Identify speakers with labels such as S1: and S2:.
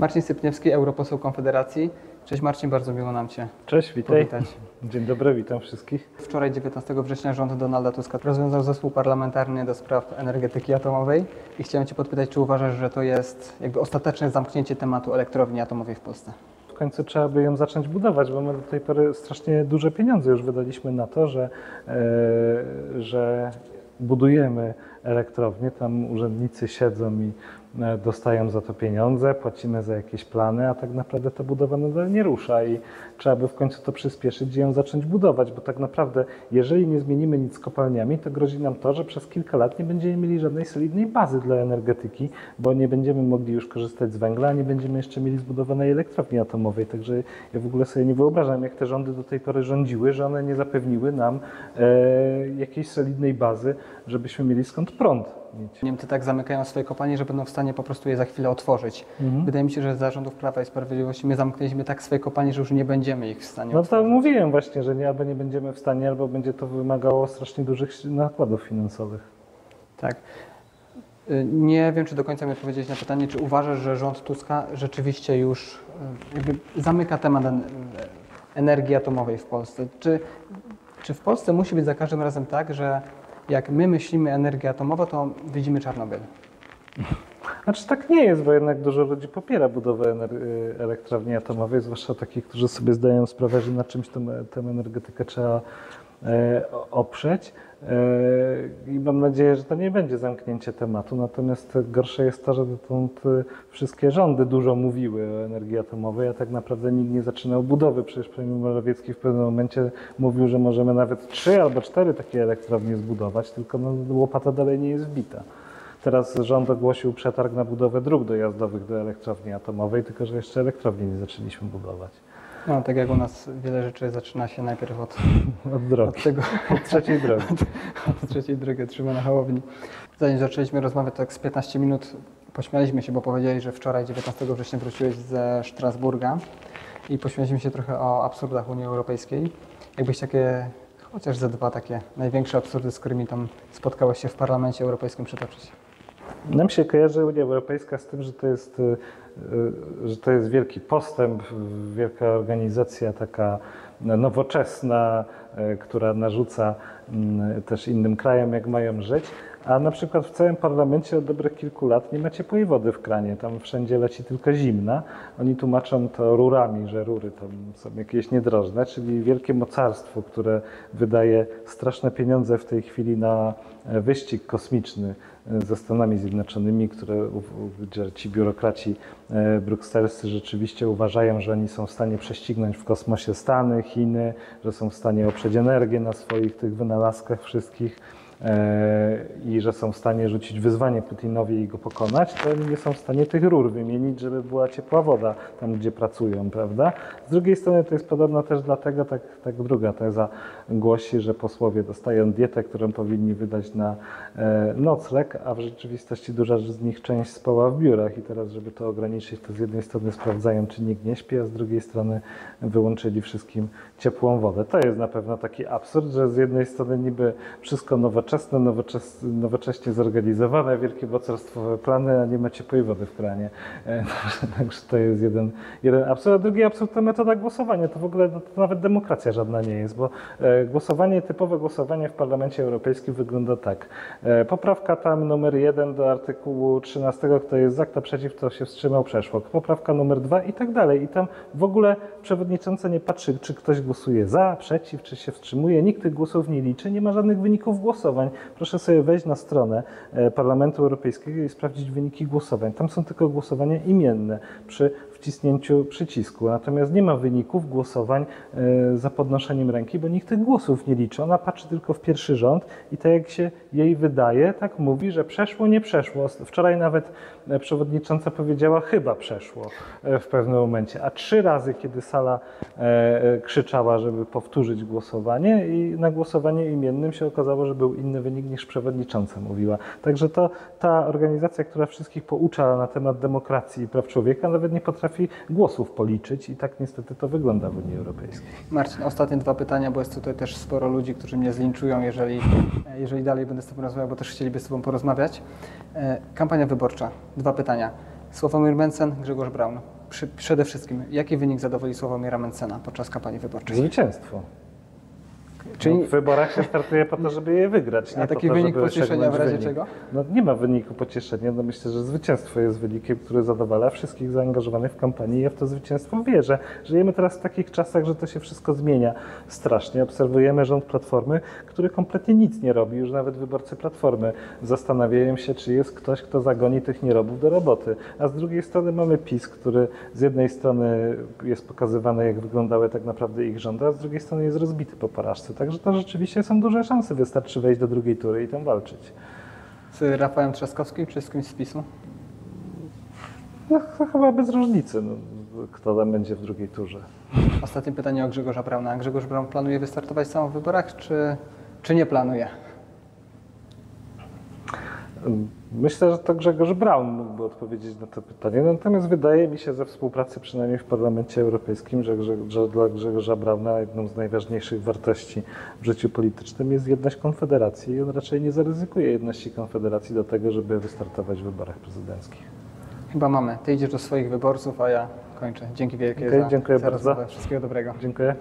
S1: Marcin Sypniewski, europoseł Konfederacji. Cześć Marcin, bardzo miło nam Cię
S2: Cześć, witaj.
S1: powitać.
S2: Dzień dobry, witam wszystkich.
S1: Wczoraj 19 września rząd Donalda Tuska rozwiązał zespół parlamentarny do spraw energetyki atomowej i chciałem Cię podpytać, czy uważasz, że to jest jakby ostateczne zamknięcie tematu elektrowni atomowej w Polsce?
S2: W końcu trzeba by ją zacząć budować, bo my do tej pory strasznie duże pieniądze już wydaliśmy na to, że, e, że budujemy elektrownię, tam urzędnicy siedzą i e, dostają za to pieniądze, płacimy za jakieś plany, a tak naprawdę ta budowa nadal nie rusza i trzeba by w końcu to przyspieszyć i ją zacząć budować, bo tak naprawdę jeżeli nie zmienimy nic z kopalniami, to grozi nam to, że przez kilka lat nie będziemy mieli żadnej solidnej bazy dla energetyki, bo nie będziemy mogli już korzystać z węgla, a nie będziemy jeszcze mieli zbudowanej elektrowni atomowej. Także ja w ogóle sobie nie wyobrażam, jak te rządy do tej pory rządziły, że one nie zapewniły nam e, jakiejś solidnej bazy, żebyśmy mieli skąd prąd mieć.
S1: Niemcy tak zamykają swoje kopalnie, że będą w stanie po prostu je za chwilę otworzyć.
S2: Mhm.
S1: Wydaje mi się, że za rządów Prawa i Sprawiedliwości my zamknęliśmy tak swoje kopalnie, że już nie będziemy ich w stanie
S2: No to
S1: otworzyć.
S2: mówiłem właśnie, że nie, albo nie będziemy w stanie, albo będzie to wymagało strasznie dużych nakładów finansowych.
S1: Tak. Y, Nie wiem, czy do końca mi odpowiedzieć na pytanie, czy uważasz, że rząd Tuska rzeczywiście już y, zamyka temat en- energii atomowej w Polsce? Czy, czy w Polsce musi być za każdym razem tak, że jak my myślimy energię atomową, to widzimy Czarnobyl?
S2: Znaczy tak nie jest, bo jednak dużo ludzi popiera budowę y, elektrowni atomowej, zwłaszcza takich, którzy sobie zdają sprawę, że na czymś tę tę energetykę trzeba e, oprzeć. E, I mam nadzieję, że to nie będzie zamknięcie tematu. Natomiast gorsze jest to, że dotąd y, wszystkie rządy dużo mówiły o energii atomowej, a tak naprawdę nikt nie zaczynał budowy. Przecież premier Morawiecki w pewnym momencie mówił, że możemy nawet trzy albo cztery takie elektrownie zbudować, tylko no, łopata dalej nie jest wbita. Teraz rząd ogłosił przetarg na budowę dróg dojazdowych do elektrowni atomowej, tylko że jeszcze elektrowni nie zaczęliśmy budować.
S1: No, tak jak u nas wiele rzeczy zaczyna się najpierw od,
S2: Od drogi,
S1: od tego,
S2: od trzeciej drogi.
S1: od trzeciej drogi trzyma na Hołowni. Zanim zaczęliśmy rozmawiać, tak z 15 minut pośmialiśmy się, bo powiedzieli, że wczoraj 19 września wróciłeś ze Strasburga i pośmialiśmy się trochę o absurdach Unii Europejskiej. Jakbyś takie, chociaż ze dwa takie największe absurdy, z którymi tam spotkałeś się w Parlamencie Europejskim przytoczyć.
S2: Nam się kojarzy Unia Europejska z tym, że to jest, y, y, że to jest wielki postęp, wielka organizacja taka nowoczesna, y, która narzuca mm, też innym krajom, jak mają żyć. A na przykład w całym parlamencie od dobrych kilku lat nie ma ciepłej wody w kranie. Tam wszędzie leci tylko zimna. Oni tłumaczą to rurami, że rury tam są jakieś niedrożne, czyli wielkie mocarstwo, które wydaje straszne pieniądze w tej chwili na e, wyścig kosmiczny e, ze Stanami Zjednoczonymi, które, gdzie ci biurokraci e, brukselscy rzeczywiście uważają, że oni są w stanie prześcignąć w kosmosie Stany, Chiny, że są w stanie oprzeć energię na swoich tych wynalazkach wszystkich i że są w stanie rzucić wyzwanie Putinowi i go pokonać, to nie są w stanie tych rur wymienić, żeby była ciepła woda tam, gdzie pracują, prawda? Z drugiej strony to jest podobno też dlatego, tak, tak druga teza głosi, że posłowie dostają dietę, którą powinni wydać na e, nocleg, a w rzeczywistości duża z nich część spała w biurach i teraz, żeby to ograniczyć, to z jednej strony sprawdzają, czy nikt nie śpi, a z drugiej strony wyłączyli wszystkim ciepłą wodę. To jest na pewno taki absurd, że z jednej strony niby wszystko nowoczesne, nowoczes, nowocześnie zorganizowane, wielkie mocarstwowe plany, a nie ma ciepłej wody w kranie. E, Także to jest jeden, jeden absurd. A drugi absurd to metoda głosowania. To w ogóle no, to nawet demokracja żadna nie jest, bo e, głosowanie, typowe głosowanie w Parlamencie Europejskim wygląda tak. E, Poprawka tam numer jeden do artykułu 13, kto jest za, kto przeciw, kto się wstrzymał, przeszło. Poprawka numer dwa i tak dalej. I tam w ogóle przewodnicząca nie patrzy, czy ktoś głosuje za, przeciw, czy się wstrzymuje. Nikt tych głosów nie liczy, nie ma żadnych wyników głosowań. Proszę sobie wejść na stronę e, Parlamentu Europejskiego i sprawdzić wyniki głosowań. Tam są tylko głosowania imienne przy wcisnięciu przycisku. Natomiast nie ma wyników głosowań e, za podnoszeniem ręki, bo nikt tych głosów nie liczy. Ona patrzy tylko w pierwszy rząd i tak jak się jej wydaje, tak mówi, że przeszło, nie przeszło. Wczoraj nawet e, przewodnicząca powiedziała, chyba przeszło w pewnym momencie. A trzy razy, kiedy sala krzyczała, żeby powtórzyć głosowanie i na głosowanie imiennym się okazało, że był inny wynik niż przewodnicząca mówiła. Także to ta organizacja, która wszystkich poucza na temat demokracji i praw człowieka, nawet nie potrafi głosów policzyć i tak niestety to wygląda w Unii Europejskiej.
S1: Marcin, ostatnie dwa pytania, bo jest tutaj też sporo ludzi, którzy mnie zlinczują, jeżeli, jeżeli dalej będę z Tobą rozmawiał, bo też chcieliby z Tobą porozmawiać. E, Kampania wyborcza. Dwa pytania. Sławomir Mencen, Grzegorz Braun. Przy, przede wszystkim, jaki wynik zadowoli Sławomira Mencena podczas kampanii wyborczej?
S2: Zwycięstwo.
S1: Czyli
S2: No, w wyborach się startuje po to, żeby je wygrać.
S1: A
S2: nie
S1: taki
S2: po to,
S1: wynik pocieszenia w razie
S2: wynik.
S1: czego?
S2: No, nie ma wyniku pocieszenia. No, myślę, że zwycięstwo jest wynikiem, który zadowala wszystkich zaangażowanych w kampanię i ja w to zwycięstwo wierzę. Żyjemy teraz w takich czasach, że to się wszystko zmienia strasznie. Obserwujemy rząd Platformy, który kompletnie nic nie robi. Już nawet wyborcy Platformy zastanawiają się, czy jest ktoś, kto zagoni tych nierobów do roboty. A z drugiej strony mamy PiS, który z jednej strony jest pokazywany, jak wyglądały tak naprawdę ich rządy, a z drugiej strony jest rozbity po porażce. Także to rzeczywiście są duże szanse. Wystarczy wejść do drugiej tury i tam walczyć.
S1: z Rafałem Trzaskowskim czy z kimś z PiSu?
S2: No chyba bez różnicy, no, kto tam będzie w drugiej turze.
S1: Ostatnie pytanie o Grzegorza Brauna. Grzegorz Braun planuje wystartować sam w wyborach, czy, czy nie planuje?
S2: Myślę, że to Grzegorz Braun mógłby odpowiedzieć na to pytanie. Natomiast wydaje mi się ze współpracy przynajmniej w Parlamencie Europejskim, że, że dla Grzegorza Brauna jedną z najważniejszych wartości w życiu politycznym jest jedność Konfederacji i on raczej nie zaryzykuje jedności Konfederacji do tego, żeby wystartować w wyborach prezydenckich.
S1: Chyba mamy. Ty idziesz do swoich wyborców, a ja kończę. Dzięki wielkie
S2: Okej,
S1: za,
S2: dziękuję
S1: za
S2: bardzo.
S1: rozmowę. Wszystkiego dobrego.
S2: Dziękuję.